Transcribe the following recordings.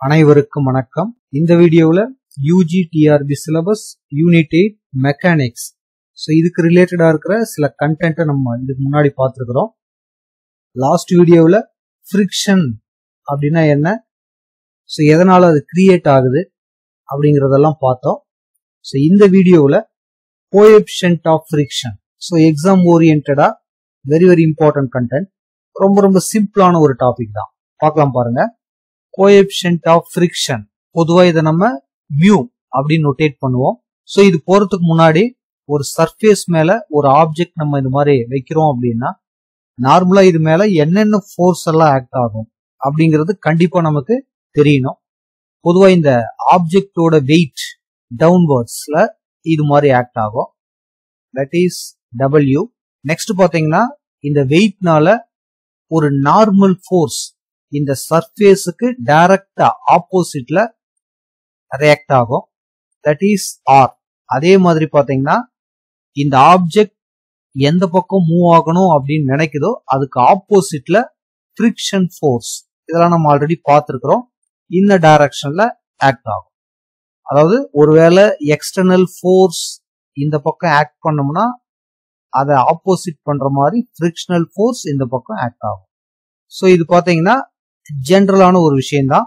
அனைவருக்கும் வணக்கம். இந்த வீடியோவில் UG TRB syllabus unit eight mechanics so இதுக்கு ரிலேட்டடாக இருக்கிற சில கண்டென்ட்டை நம்ம இதுக்கு முன்னாடி பார்த்துருக்குறோம். லாஸ்ட் வீடியோவில் ஃப்ரிக்ஷன் அப்படின்னா என்ன? ஸோ எதனால் அது கிரியேட் ஆகுது அப்படிங்கிறதெல்லாம் பார்த்தோம். ஸோ இந்த வீடியோவில் coefficient of friction so exam ஓரியன்டாக வெரி வெரி இம்பார்ட்டன்ட் கண்டென்ட் ரொம்ப ரொம்ப சிம்பிளான ஒரு டாபிக் தான். பார்க்கலாம் பாருங்கள் கோஎப்ஷன்ட் ஆஃப் ஃப்ரிக்ஷன் பொதுவாக இதை நம்ம மியூ அப்படின்னு நோட்டேட் பண்ணுவோம். ஸோ இது போறதுக்கு முன்னாடி ஒரு சர்ஃபேஸ் மேல ஒரு ஆப்ஜெக்ட் நம்ம இது மாதிரி வைக்கிறோம் அப்படின்னா நார்மலா இது மேல என்னென்ன ஃபோர்ஸ் எல்லாம் ஆக்ட் ஆகும் அப்படிங்கிறது கண்டிப்பா நமக்கு தெரியணும். பொதுவாக இந்த ஆப்ஜெக்டோட வெயிட் டவுன்வர்ட்ஸ்ல இது மாதிரி ஆக்ட் ஆகும். தட் இஸ் டபிள்யூ நெக்ஸ்ட் பாத்தீங்கன்னா இந்த வெயிட்னால ஒரு நார்மல் ஃபோர்ஸ் இந்த சர்ஃபேஸுக்கு டைரக்டா ஆப்போசிட்ல ரியாக்ட் ஆகும். தட் இஸ் ஆர் அதே மாதிரி பாத்தீங்கன்னா இந்த ஆப்ஜெக்ட் எந்த பக்கம் மூவ் ஆகணும் அப்படின்னு நினைக்குதோ அதுக்கு ஆப்போசிட்ல ஃப்ரிக்ஷன் ஃபோர்ஸ் இதெல்லாம் நம்ம ஆல்ரெடி பார்த்துருக்குறோம். இந்த டைரக்ஷன்ல ஆக்ட் ஆகும். அதாவது ஒருவேளை எக்ஸ்டர்னல் ஃபோர்ஸ் இந்த பக்கம் ஆக்ட் பண்ணோம்னா அதை ஆப்போசிட் பண்ற மாதிரி ஃப்ரிக்ஷனல் ஃபோர்ஸ் இந்த பக்கம் ஆக்ட் ஆகும். ஸோ இது பார்த்தீங்கன்னா ஜென்ரலான ஒரு விஷயம்தான்.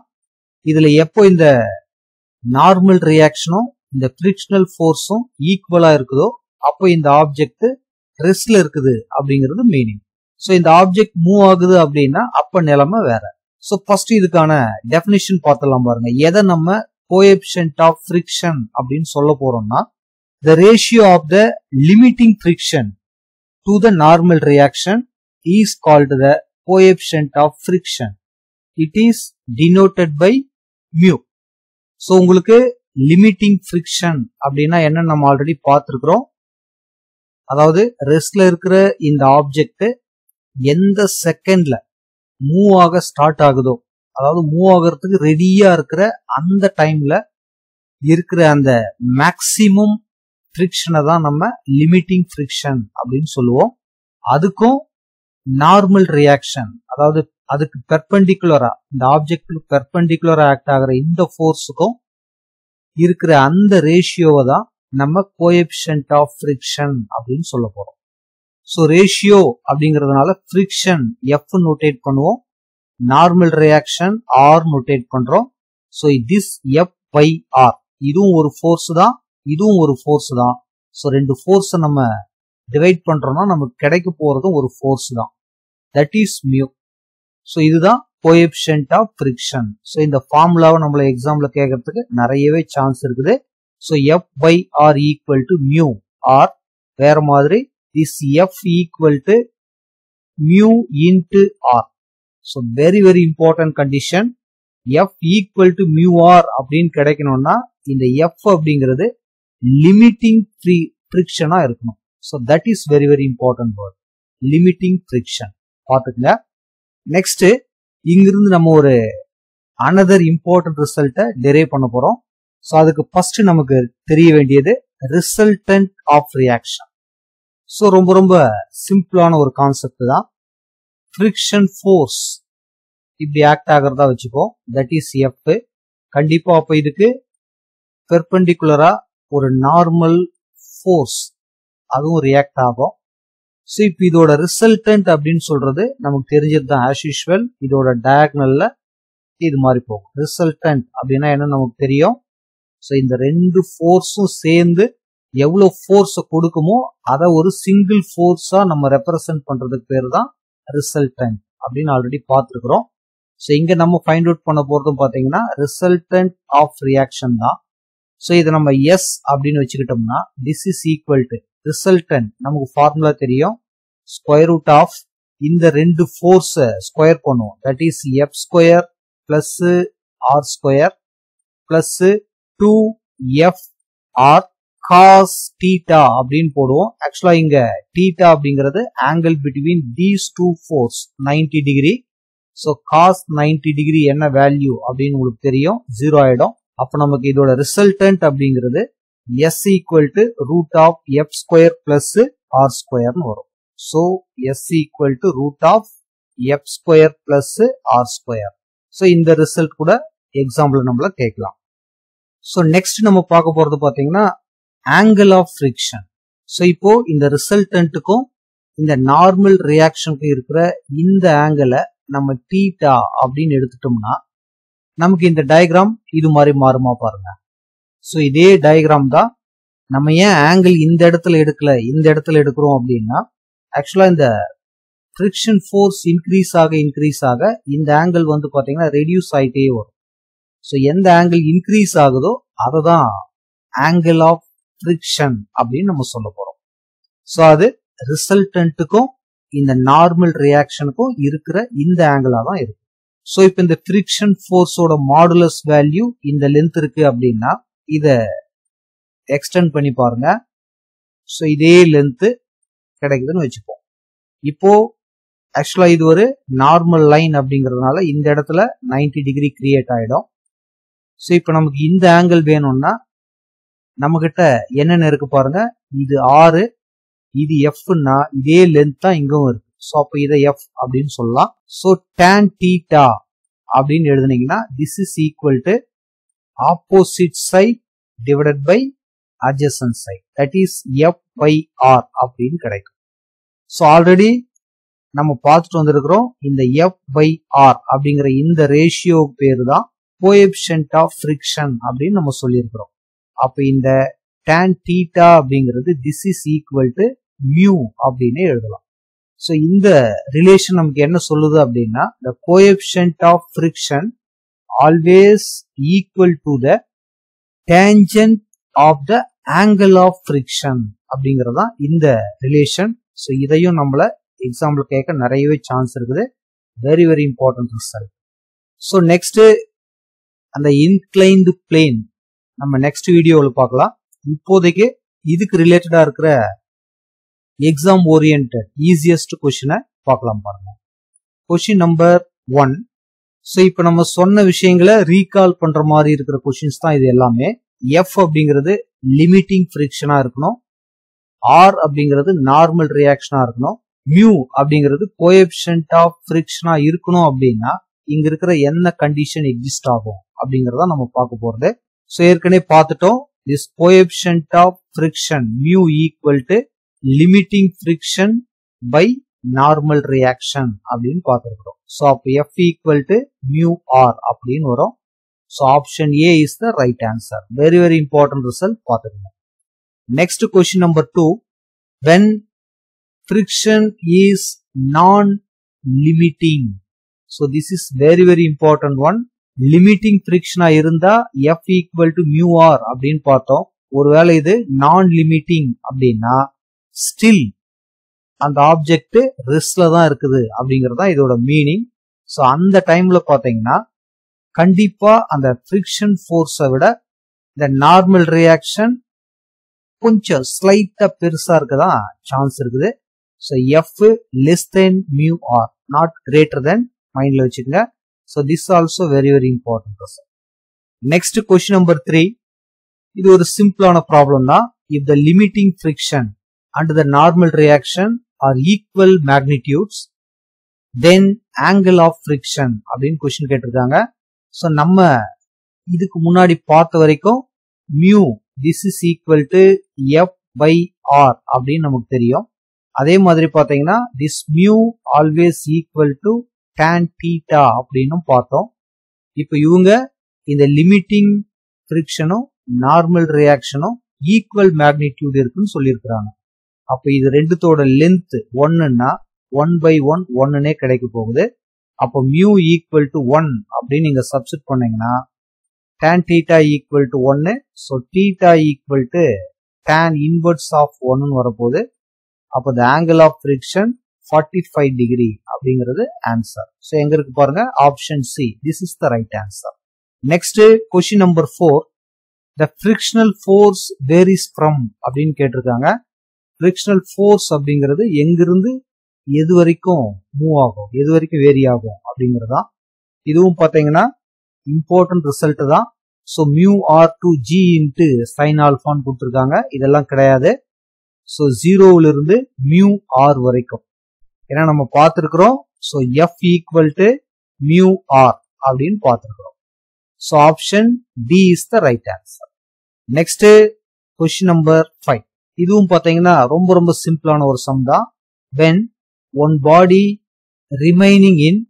இதுல எப்போ இந்த நார்மல் ரியாக்ஷனும் இந்த ஃப்ரிக்ஷனல் ஃபோர்ஸும் ஈக்குவலா இருக்குதோ அப்போ இந்த ஆப்ஜெக்ட் ரெஸ்ட்ல இருக்குது அப்படிங்கிறது மீனிங் ஸோ இந்த ஆப்ஜெக்ட் மூவ் ஆகுது அப்படின்னா அப்ப நிலைமை வேற. ஸோ ஃபர்ஸ்ட் இதுக்கான டெபினிஷன் பார்த்தலாம் பாருங்க. எதை நம்ம கோஎப்ஷன்ட் ஆஃப் ஃப்ரிக்ஷன் அப்படின்னு சொல்ல போறோம்னா the ratio of the limiting friction to the normal reaction is called the coefficient of friction It is denoted by mu. So உங்களுக்கு லிமிட்டிங் ஃப்ரிக்ஷன் அப்படின்னா என்ன நம்ம ஆல்ரெடி பார்த்துருக்குறோம் அதாவது ரெஸ்ட்ல இருக்கிற இந்த ஆப்ஜெக்ட் எந்த செகண்ட்ல மூவ் ஆக ஸ்டார்ட் ஆகுதோ அதாவது மூவ் ஆகிறதுக்கு ரெடியா இருக்கிற அந்த டைம்ல இருக்கிற அந்த மேக்சிமம் ஃப்ரிக்ஷனை தான் நம்ம லிமிட்டிங் ஃப்ரிக்ஷன் அப்படின்னு சொல்லுவோம் அதுக்கும் நார்மல் ரியாக்ஷன் அதாவது அதுக்கு பெர்பெண்டிகுலரா இந்த ஆப்ஜெக்ட்டுக்கு பெர்பெண்டிகுலரா ஆக்ட் ஆகிற இந்த ஃபோர்ஸுக்கும் இருக்கிற அந்த ரேஷியோவை தான் நம்ம கோஎப்ஷன்ட் ஆஃப் ஃப்ரிக்ஷன் அப்படின்னு சொல்ல போறோம். ஸோ ரேஷியோ அப்படிங்கிறதுனால ஃப்ரிக்ஷன் எஃப் நோட்டேட் பண்ணுவோம். நார்மல் ரியாக்ஷன் ஆர் நோட்டேட் பண்றோம். So this F by R இதுவும் ஒரு ஃபோர்ஸ் தான் இதுவும் ஒரு ஃபோர்ஸ் தான். ஸோ ரெண்டு ஃபோர்ஸை நம்ம டிவைட் பண்றோம்னா நமக்கு கிடைக்க போறதும் ஒரு ஃபோர்ஸ் தான். தட் இஸ் மியூ ஸோ இதுதான் கோஎப்ஷன்ட் ஆஃப் ஃப்ரிக்ஷன் ஸோ இந்த ஃபார்முலாவை நம்மள எக்ஸாம்ல கேட்கறதுக்கு நிறையவே சான்ஸ் இருக்குது. So F by R equal to mu R வேற மாதிரி is F equal to mu into R so very very important condition F equal to mu R அப்படின்னு கிடைக்கணும்னா இந்த எஃப் அப்படிங்கிறது லிமிட்டிங் ஃப்ரீ ஃப்ரிக்ஷனா இருக்கணும். So that is very very important word limiting friction பார்த்துக்கல? Next இங்கிருந்து நம்ம ஒரு அனதர் இம்பார்ட்டன்ட் ரிசல்ட்டை டெரைவ் பண்ண போறோம். ஸோ அதுக்கு ஃபர்ஸ்ட் நமக்கு தெரிய வேண்டியது ரிசல்டன்ட் ஆஃப் ரியாக்ஷன் ஸோ ரொம்ப ரொம்ப சிம்பிளான ஒரு கான்செப்ட் தான். ஃப்ரிக்ஷன் ஃபோர்ஸ் இப்படி ஆக்ட் ஆகிறதா வச்சுக்கோ. தட் இஸ் எஃப் கண்டிப்பா அப்போ இதுக்கு பெர்பெண்டிகுலரா ஒரு நார்மல் ஃபோர்ஸ் அதுவும் ரியாக்ட் ஆகும். ஸோ இப்போ இதோட ரிசல்டன்ட் அப்படின்னு சொல்றது நமக்கு தெரிஞ்சது தான் ஆஸ் யூஷுவல் இதோட டயக்னல்ல இது மாதிரி போகும். ரிசல்டன்ட் அப்படின்னா என்ன நமக்கு தெரியும்? ஸோ இந்த ரெண்டு ஃபோர்ஸும் சேர்ந்து எவ்வளோ ஃபோர்ஸை கொடுக்குமோ அதை ஒரு சிங்கிள் ஃபோர்ஸா நம்ம ரெப்ரசன்ட் பண்றதுக்கு பேர் தான் ரிசல்டன்ட் அப்படின்னு ஆல்ரெடி பார்த்துருக்குறோம். ஸோ இங்க நம்ம ஃபைண்ட் அவுட் பண்ண போறதும் பார்த்தீங்கன்னா ரிசல்டன்ட் ஆஃப் ரியாக்ஷன் தான். ஸோ இதை நம்ம எஸ் அப்படின்னு வச்சுக்கிட்டோம்னா this is equal to resultant நமக்கு ஃபார்முலா தெரியும். ஸ்கொயர் ரூட் ஆஃப் இந்த ரெண்டு ஃபோர்ஸை ஸ்கொயர் பண்ணுவோம். That is F square plus R square plus two F R cos theta அப்படின்னு போடுவோம். ஆக்சுவலா இங்க டீட்டா அப்படிங்கிறது angle between these two force ninety degree so cos ninety degree என்ன வேல்யூ அப்படின்னு உங்களுக்கு தெரியும். ஜீரோ ஆயிடும். அப்ப நமக்கு இதோட ரிசல்டன்ட் அப்படிங்கிறது S equal to root of F square plus R ஸ்கொயர்னு வரும். So S equal to root of F square plus R square so இந்த ரிசல்ட் கூட எக்ஸாம்பிள் நம்மள கேட்கலாம். ஸோ நெக்ஸ்ட் நம்ம பார்க்க போகிறது பாத்தீங்கன்னா ஆங்கிள் ஆஃப் ஃப்ரிக்ஷன் ஸோ இப்போ இந்த ரிசல்டன்ட்டுக்கும் இந்த நார்மல் ரியாக்ஷனுக்கும் இருக்கிற இந்த ஆங்கிளை நம்ம டீட்டா அப்படின்னு எடுத்துட்டோம்னா நமக்கு இந்த டயக்ராம் இது மாதிரி மாறுமா பாருங்க. ஸோ இதே டயக்ராம் தான் நம்ம ஏன் ஆங்கிள் இந்த இடத்துல எடுக்கல இந்த இடத்துல எடுக்கிறோம் அப்படின்னா ஆக்சுவலா இந்த ஃப்ரிக்ஷன் ஃபோர்ஸ் இன்க்ரீஸ் ஆக இன்க்ரீஸ் ஆக இந்த ஆங்கிள் வந்து பார்த்தீங்கன்னா ரெடியூஸ் ஆகிட்டே வரும். ஸோ எந்த ஆங்கிள் இன்க்ரீஸ் ஆகுதோ அதை தான் ஆங்கிள் ஆஃப் ஃப்ரிக்ஷன் அப்படின்னு நம்ம சொல்ல போறோம். ஸோ அது ரிசல்டன்ட்டுக்கும் இந்த நார்மல் ரியாக்ஷனுக்கும் இருக்கிற இந்த ஆங்கிளாக தான் இருக்கும் ஸோ இப்போ இந்த ஃப்ரிக்ஷன் ஃபோர்ஸோட மாடுலஸ் வேல்யூ இந்த லென்த் இருக்கு அப்படின்னா இதை எக்ஸ்டெண்ட் பண்ணி பாருங்க. ஸோ இதே லென்த்து கிடைக்குதுன்னு வச்சுப்போம். இப்போ ஆக்சுவலா இது ஒரு நார்மல் லைன் அப்படிங்கிறதுனால இந்த இடத்துல 90 டிகிரி கிரியேட் ஆகிடும் ஸோ இப்போ நமக்கு இந்த ஆங்கிள் வேணும்னா நம்மக்கிட்ட என்னென்ன இருக்கு பாருங்க. இது ஆறு இது எஃப்னா இதே லென்த் தான் இங்கும் இருக்கு. ஸோ அப்போ இதை எஃப் அப்படின்னு சொல்லலாம். ஸோ டேன் டீட்டா அப்படின்னு எழுதுனீங்கன்னா this is equal to opposite side divided by adjacent side. That is f by r அப்படின்னு கிடைக்கும். ஸோ ஆல்ரெடி நம்ம பார்த்துட்டு வந்திருக்கிறோம் இந்த எஃப் by ஆர் அப்படிங்கிற இந்த ரேஷியோ பேர் தான் கோஎப்ஷன்ட் ஆஃப் ஃப்ரிக்ஷன் அப்படின்னு நம்ம சொல்லியிருக்கிறோம். அப்போ இந்த டேன் தீட்டா அப்படிங்கிறது this is equal to mu அப்படின்னு எழுதலாம். ஸோ இந்த ரிலேஷன் நமக்கு என்ன சொல்லுது அப்படின்னா the coefficient of friction always equal to the tangent of the angle of friction அப்படிங்கறதா இந்த ரிலேஷன் ஸோ இதையும் நம்மள எக்ஸாம்பிள் கேட்க நிறையவே சான்ஸ் இருக்குது. Very very important result so next அந்த இன்க்ளைன்டு பிளேன் நம்ம நெக்ஸ்ட் வீடியோவில் பார்க்கலாம். இப்போதைக்கு இதுக்கு ரிலேட்டடாக இருக்கிற எக்ஸாம் ஓரியன்ட் ஈஸியஸ்ட் கொஷினை பார்க்கலாம் பாருங்க. கொஷின் நம்பர் ஒன் ஸோ இப்போ நம்ம சொன்ன விஷயங்களை ரீகால் பண்ற மாதிரி இருக்கிற கொஷின்ஸ் தான் இது எல்லாமே. எஃப் அப்படிங்கிறது லிமிட்டிங் ஃப்ரிக்ஷனா இருக்கணும். ஆர் அப்படிங்கிறது நார்மல் ரியாக்ஷனா இருக்கணும். மியூ அப்படிங்கிறது கோஎப்ஷன்ட் ஆஃப் ஃப்ரிக்ஷனா இருக்கணும் அப்படின்னா இங்க இருக்கிற என்ன கண்டிஷன் எக்ஸிஸ்ட் ஆகும் அப்படிங்கறத நம்ம பார்க்க போறது. ஸோ ஏற்கனவே பார்த்துட்டோம். This coefficient of friction mu equal to limiting friction by normal reaction அப்படின்னு பார்த்துருக்கிறோம். ஸோ அப்போ F equal to mu R அப்படின்னு வரும். So option A is the right answer very very important result பார்த்துக்கோங்க. Next question number two when friction is non limiting so this is very very important one limiting ஃப்ரிக்ஷனா இருந்தா F equal to mu R அப்படின்னு பார்த்தோம். ஒருவேளை இது நான் limiting அப்படின்னா still அந்த object ரிஸ்க்ல தான் இருக்குது அப்படிங்கறதா இதோட மீனிங் ஸோ அந்த டைம்ல பாத்தீங்கன்னா கண்டிப்பா அந்த ஃப்ரிக்ஷன் ஃபோர்ஸை விட இந்த நார்மல் ரியாக்ஷன் கொஞ்சம் ஸ்லைட்டா பெருசா இருக்கதான் சான்ஸ் இருக்குது. So F less than mu R not greater than மைண்ட்ல வச்சுக்கோங்க. So this also very very important next question number three இது ஒரு சிம்பிளான ப்ராப்ளம் தான். If the limiting friction and the normal reaction are equal magnitudes then angle of friction அப்படின்னு question கேட்டிருக்காங்க. So நம்ம இதுக்கு முன்னாடி பார்த்த வரைக்கும் mu this is equal to F by R அப்படின்னு நமக்கு தெரியும். அதே மாதிரி பார்த்தீங்கன்னா this mu always equal to tan theta அப்படின்னும் பார்த்தோம். இப்போ இவங்க இந்த லிமிட்டிங் ஃப்ரிக்ஷனும் நார்மல் ரியாக்ஷனும் ஈக்குவல் மேக்னிடியூட் இருக்குன்னு சொல்லியிருக்கிறாங்க. அப்போ இது ரெண்டுத்தோட லென்த் ஒன்னுன்னா ஒன் பை ஒன் ஒன்னுனே கிடைக்க போகுது. அப்போ மியூ ஈக்குவல் டு ஒன் அப்படின்னு நீங்க சப்ஸ்ட் பண்ணீங்கன்னா டேன் டீட்டா ஈக்குவல் டு ஒன்னு so theta equal to tan inverse of ஒன்னு வரப்போகுது. அப்போ the angle of friction forty five degree அப்படிங்கிறது ஆன்சர் ஸோ எங்க இருக்கு பாருங்க? Option C this is the right answer next question number four the frictional force varies from அப்படின்னு கேட்டிருக்காங்க. Frictional force அப்படிங்கிறது எங்கிருந்து எது வரைக்கும் மூவ் ஆகும் எது வரைக்கும் வேரி ஆகும் அப்படிங்கிறதா இதுவும் பார்த்தீங்கன்னா இம்பார்ட்டன்ட் ரிசல்ட் தான். So mu R to G into sine ஆல்ஃபான்னு கொடுத்துருக்காங்க. இதெல்லாம் கிடையாது. ஸோ ஜீரோவிலிருந்து மியூ ஆர் வரைக்கும். ஏன்னா நம்ம பார்த்துருக்குறோம். So F equal to mu R அப்படின்னு பார்த்துருக்குறோம். So option D is the right answer next question number five இதுவும் பார்த்தீங்கன்னா ரொம்ப ரொம்ப சிம்பிளான ஒரு சம் தான். When one body remaining in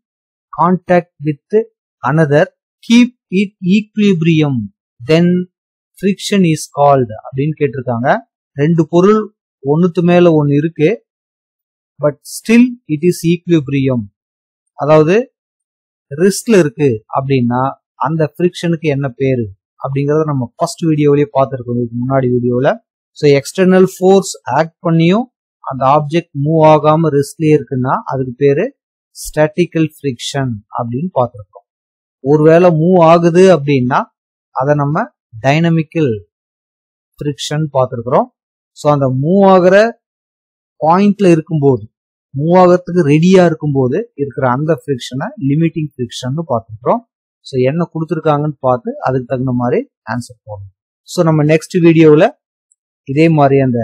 contact with another keep it equilibrium then friction is called அப்படின்னு கேட்டிருக்காங்க. ரெண்டு பொருள் ஒன்றுத்து மேல ஒன்று இருக்கு but still it is equilibrium அதாவது ரிஸ்க்ல இருக்கு அப்படின்னா அந்த ஃப்ரிக்ஷனுக்கு என்ன பேரு அப்படிங்கறத நம்ம ஃபர்ஸ்ட் வீடியோலயே பார்த்துருக்கோம். இதுக்கு முன்னாடி வீடியோல ஸோ எக்ஸ்டர்னல் ஃபோர்ஸ் ஆக்ட் பண்ணியும் அந்த ஆப்ஜெக்ட் மூவ் ஆகாம ரிஸ்க்லயே இருக்குன்னா அதுக்கு பேரு ஸ்டாட்டிக்கல் ஃப்ரிக்ஷன் அப்படின்னு பார்த்துருக்கோம். ஒருவேளை மூவ் ஆகுது அப்படின்னா அதை நம்ம டைனமிக்கல் ஃப்ரிக்ஷன் பார்த்துருக்குறோம். ஸோ அந்த மூவ் ஆகிற பாயிண்ட்ல இருக்கும்போது மூவ் ஆகிறதுக்கு ரெடியா இருக்கும்போது இருக்கிற அந்த ஃப்ரிக்ஷனை லிமிட்டிங் ஃப்ரிக்ஷன் பார்த்துருக்குறோம். ஸோ என்ன கொடுத்துருக்காங்கன்னு பார்த்து அதுக்கு தகுந்த மாதிரி ஆன்சர் போடணும். ஸோ நம்ம நெக்ஸ்ட் வீடியோவில் இதே மாதிரி அந்த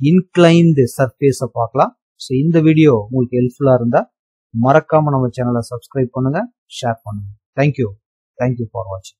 இன்க்ளைன்டு சர்ஃபேஸை பார்க்கலாம். ஸோ இந்த வீடியோ உங்களுக்கு ஹெல்ப்ஃபுல்லாக இருந்தால் மறக்காமல் நம்ம சேனலை சப்ஸ்கிரைப் பண்ணுங்க ஷேர் பண்ணுங்க. தேங்க்யூ தேங்க்யூ ஃபார் வாட்சிங்